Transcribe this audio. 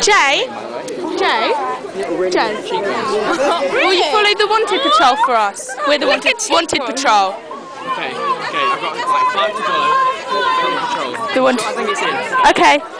Jay? Jay? Jay? Will you follow the wanted patrol for us? We're the wanted, wanted patrol. Okay, okay, I've got like five to follow. Wanted patrol. The wanted. I think it's in. Okay.